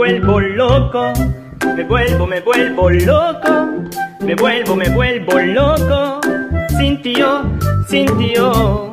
me vuelvo loco. Me vuelvo, me vuelvo loco. Me vuelvo, me vuelvo loco. Sin tío, sin tío.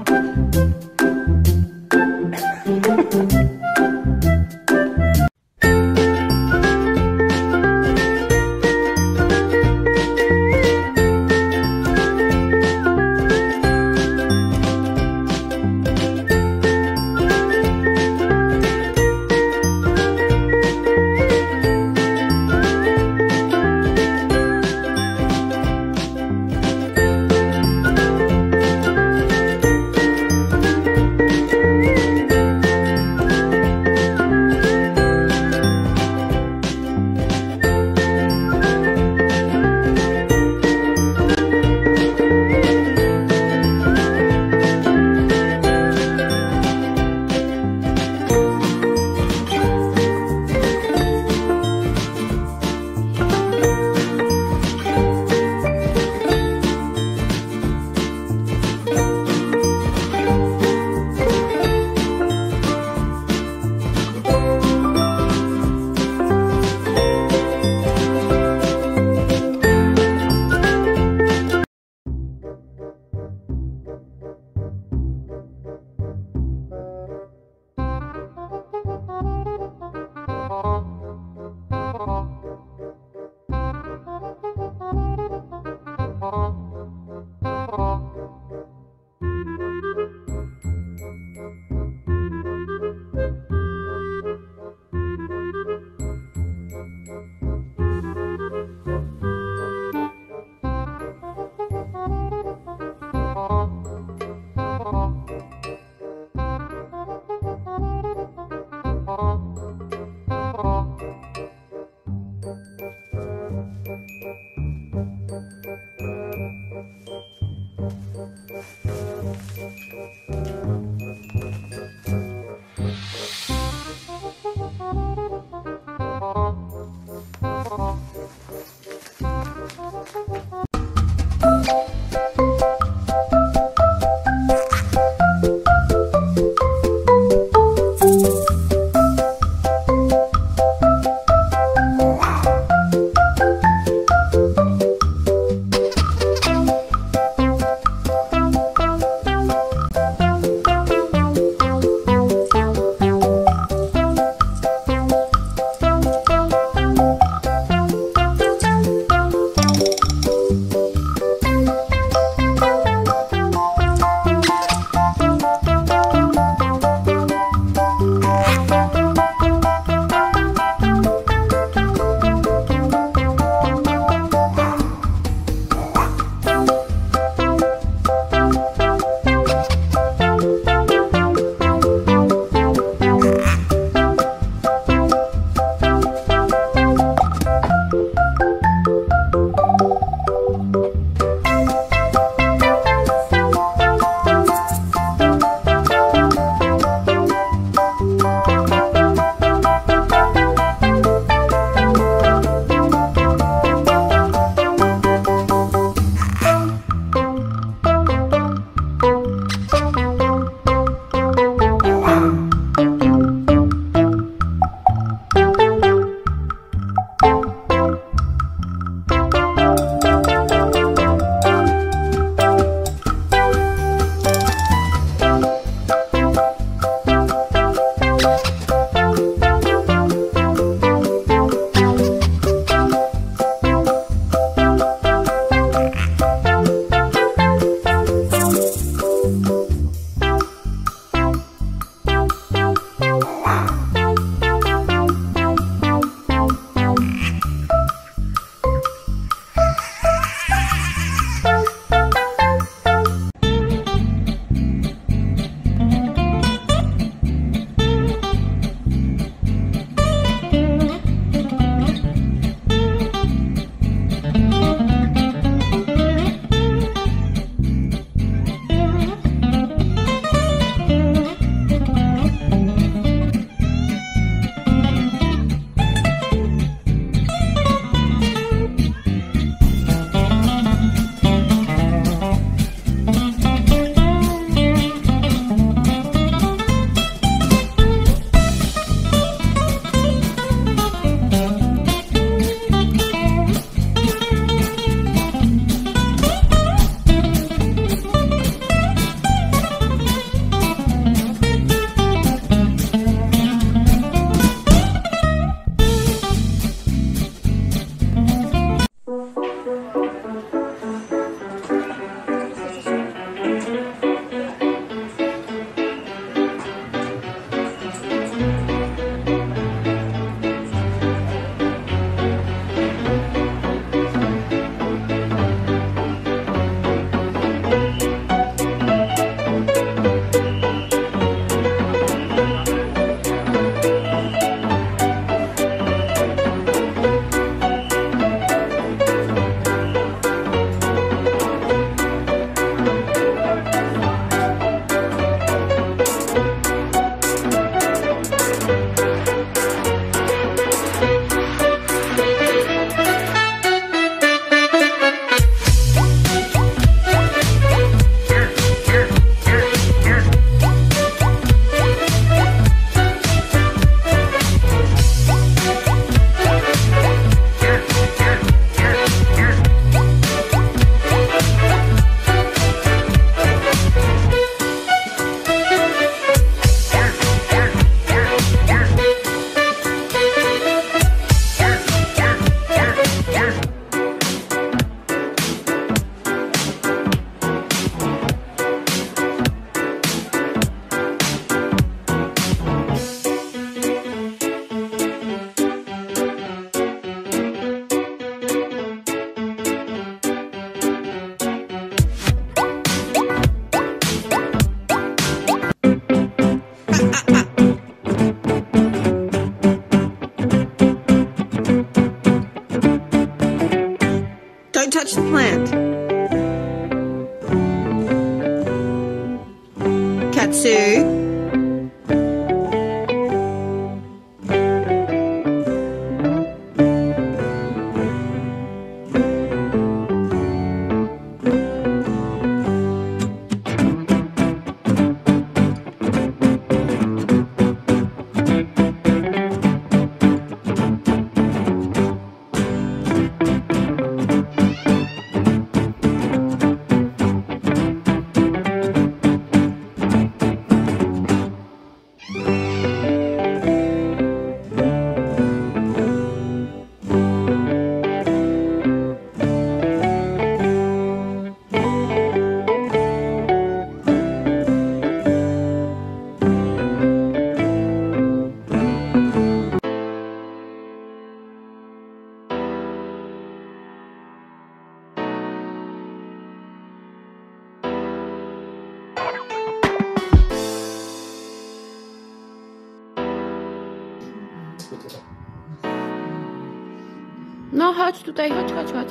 Chodź tutaj, chodź, chodź, chodź.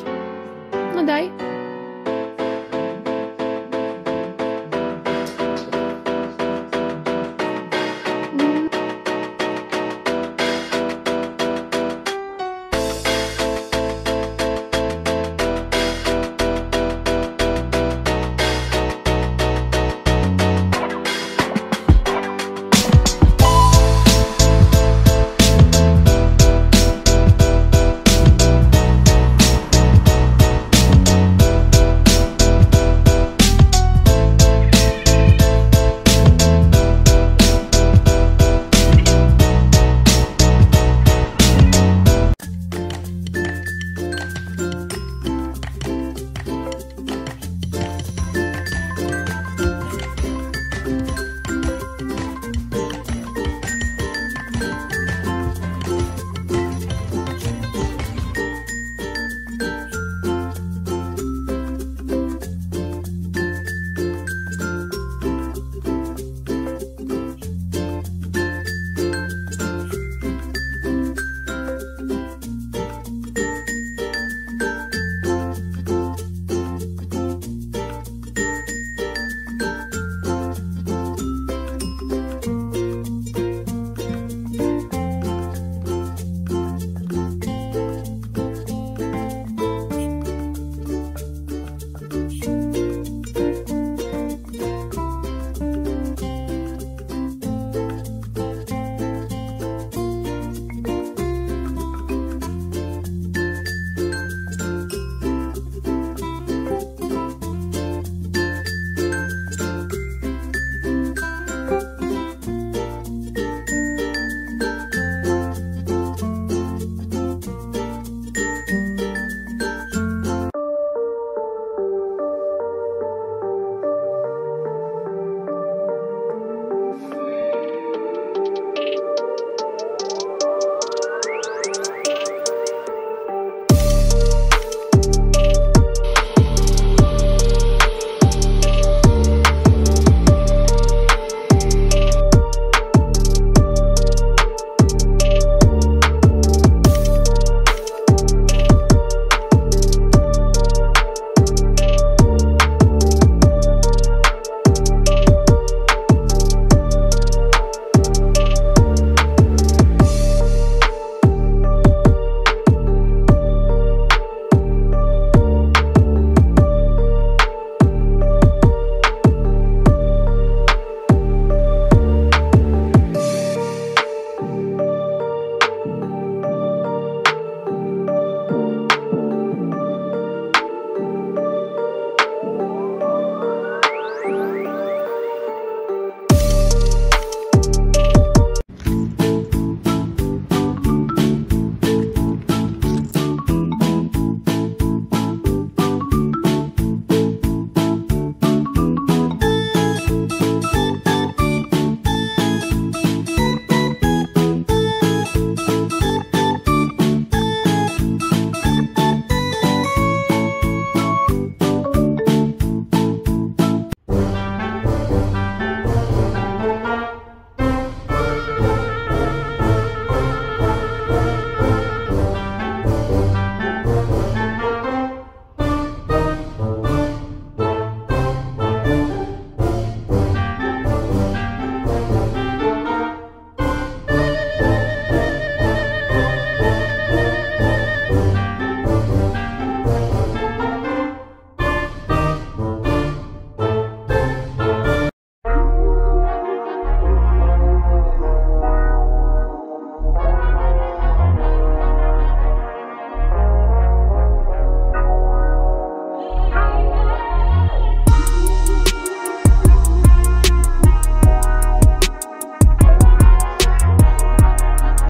No daj.